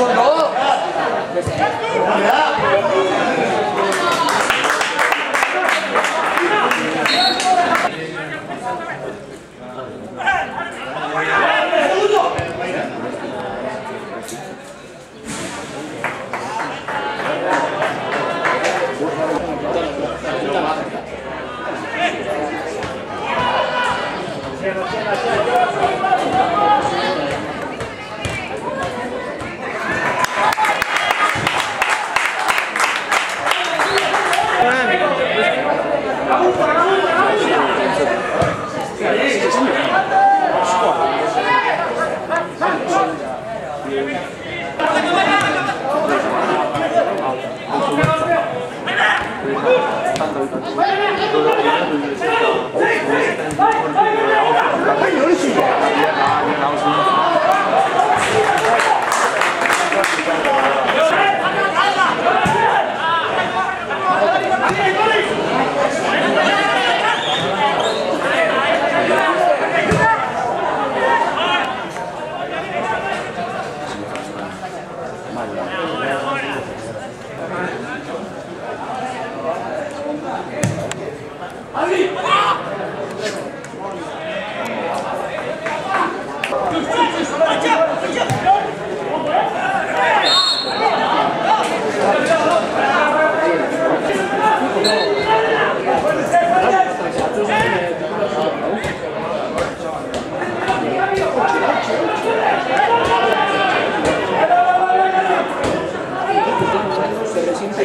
Oso, no. 心配。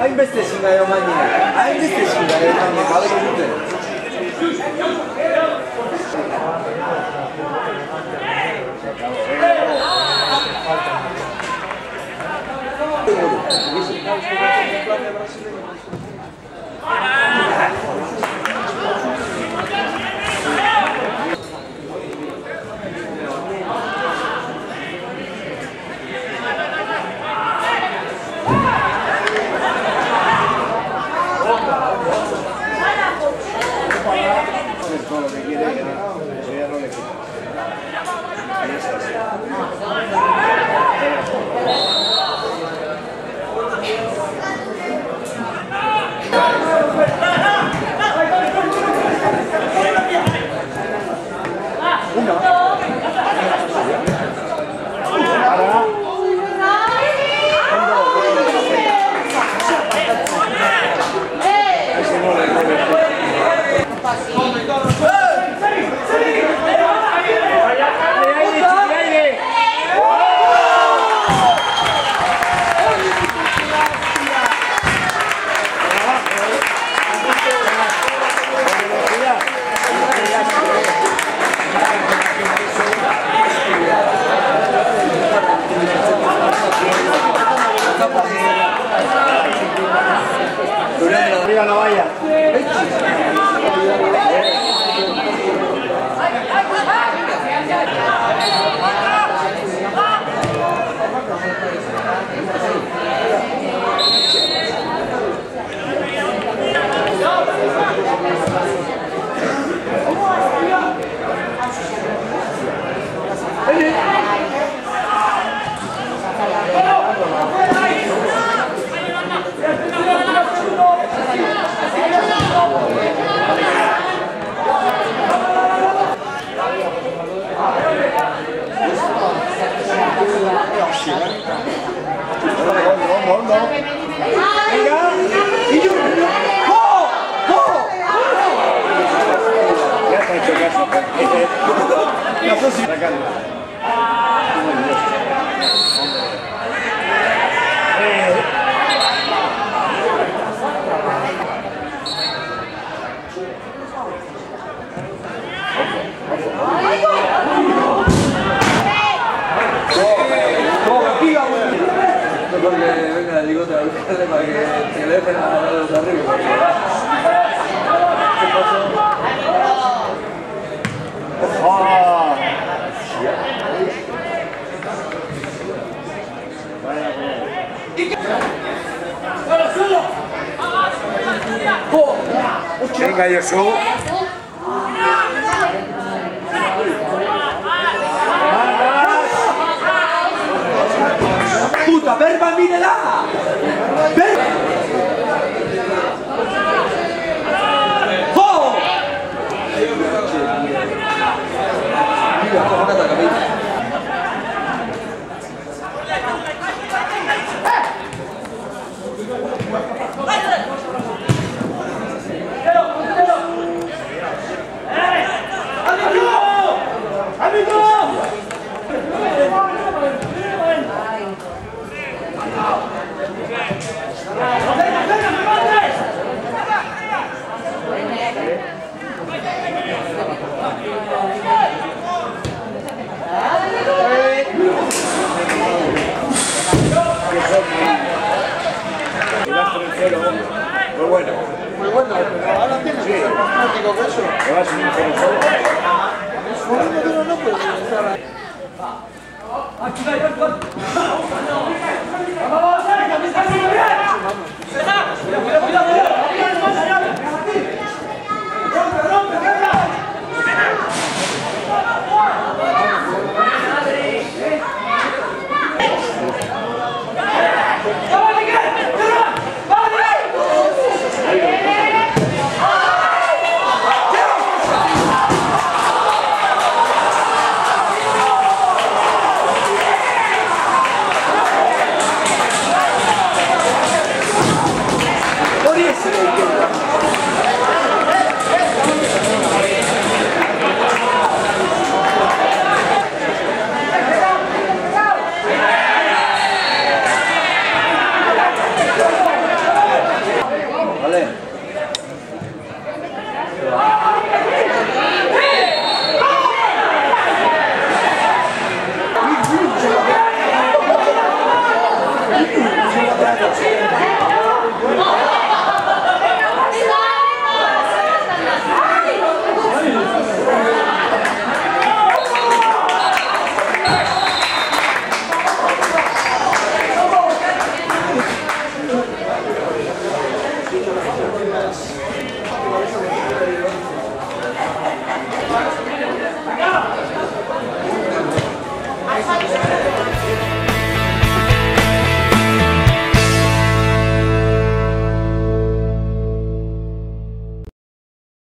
Ein bisschen schneller, Mann. Ein bisschen schneller, Mann. Gerade gute. Hey! Arriba la valla. Gracias. Para que, Jesús. ¡Puta, verba, mírela! Ben Muy bueno. Muy bueno, pero ahora tienes que ser más práctico que eso. ¿Le vas a pero no estar ahí. ¡Vamos!